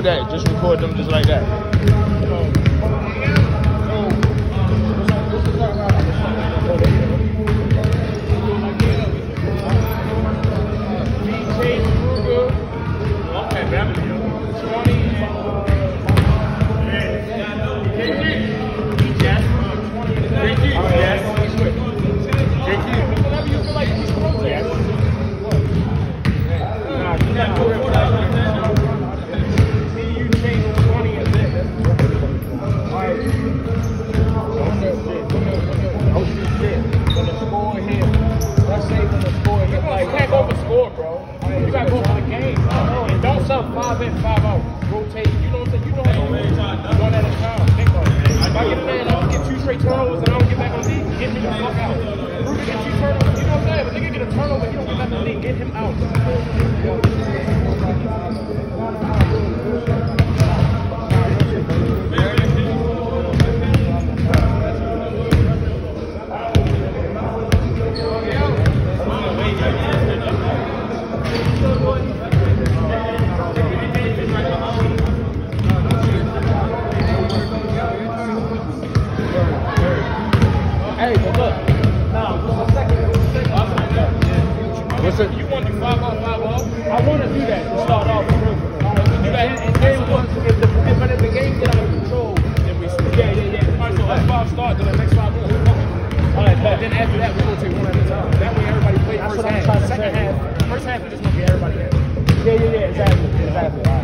That. Just record them just like that. You Aberfá. What's up? You want to do five off, five off? I want to do that to start off. If we do that, and game one, if the, if, if the game get out of control, then we start. Yeah, yeah, yeah. All right, so let's five start, then the next five goes. All right, but then after that, we rotate one at a time. That way everybody plays first half. Second half, first half, we just look at everybody. Else. Yeah, yeah, yeah, exactly, exactly.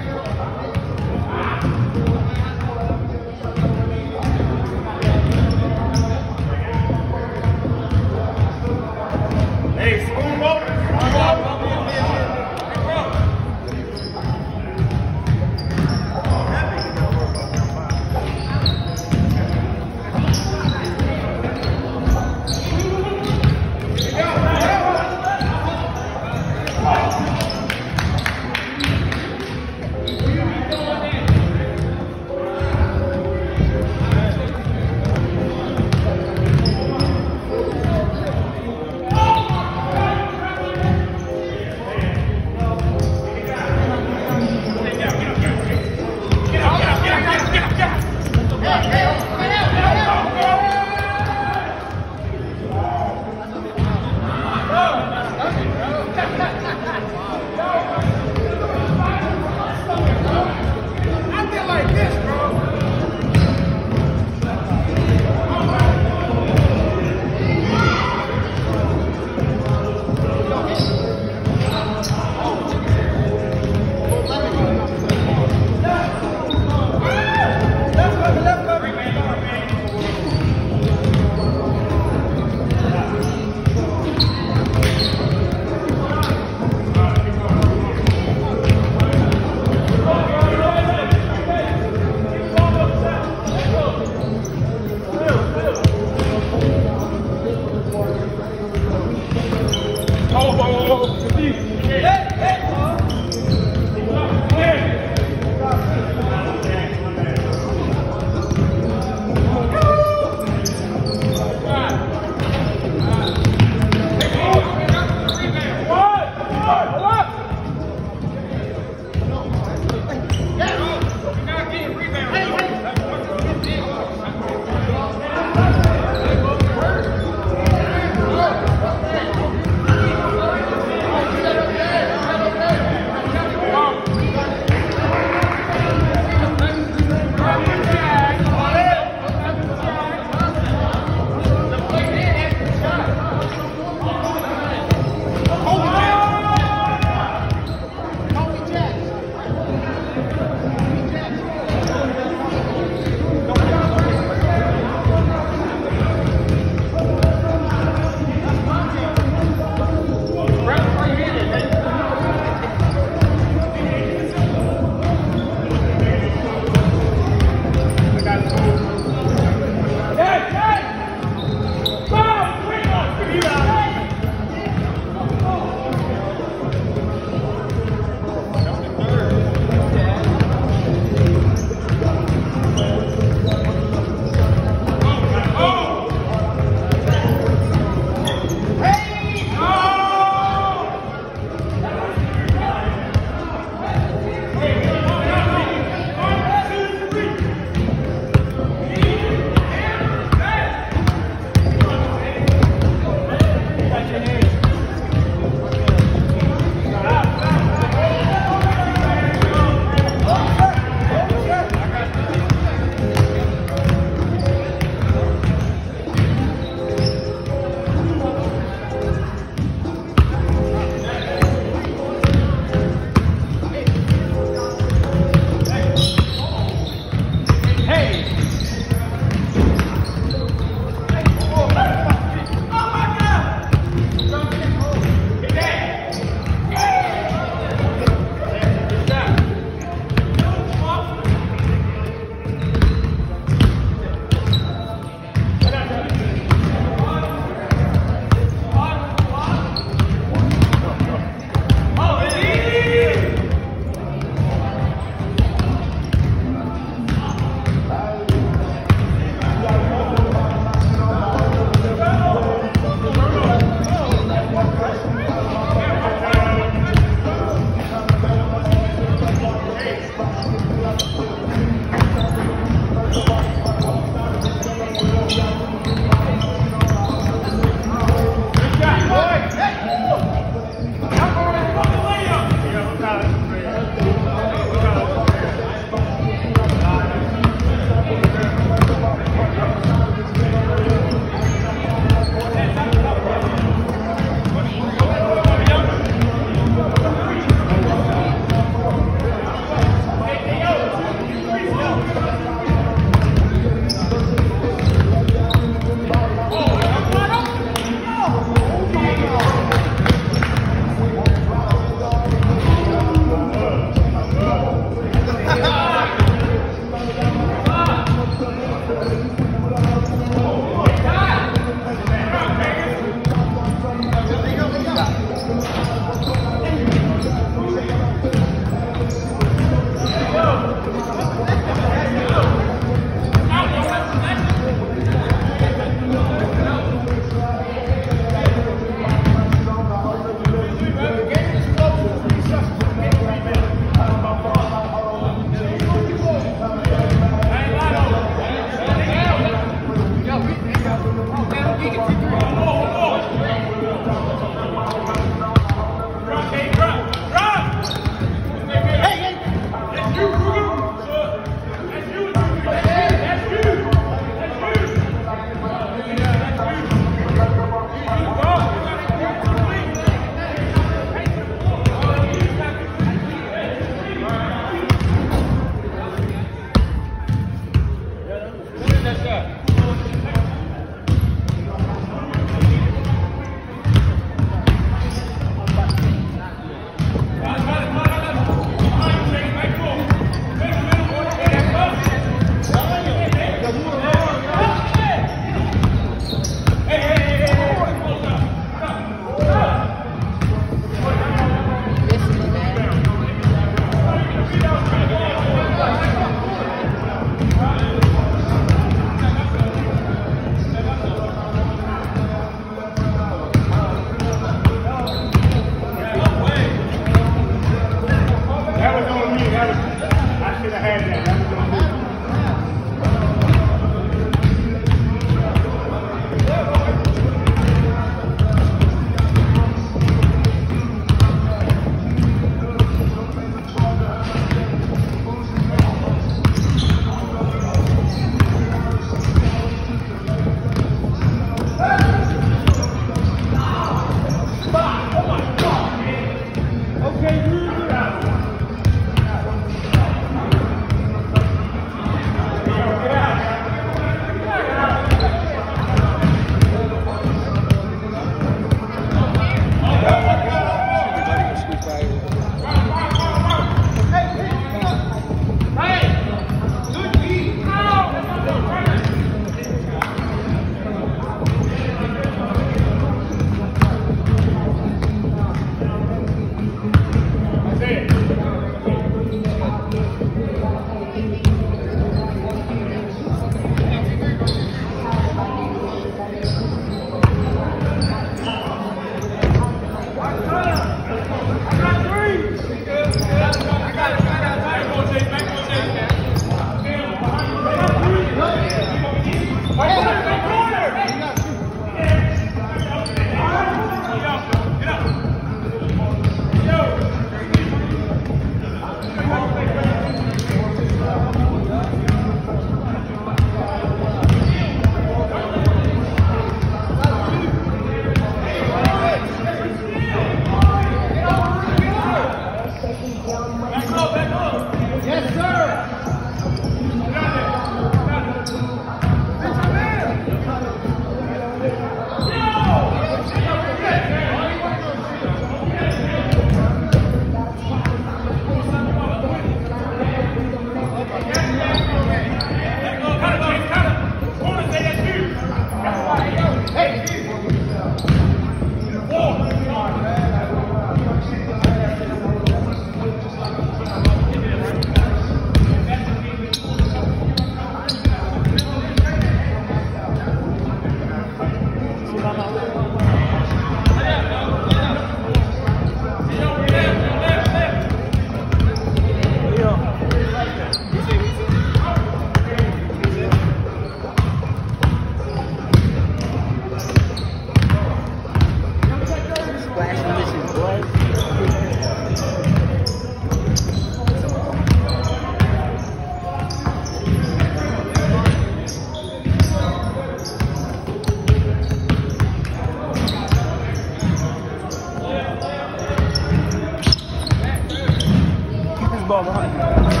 Doğru.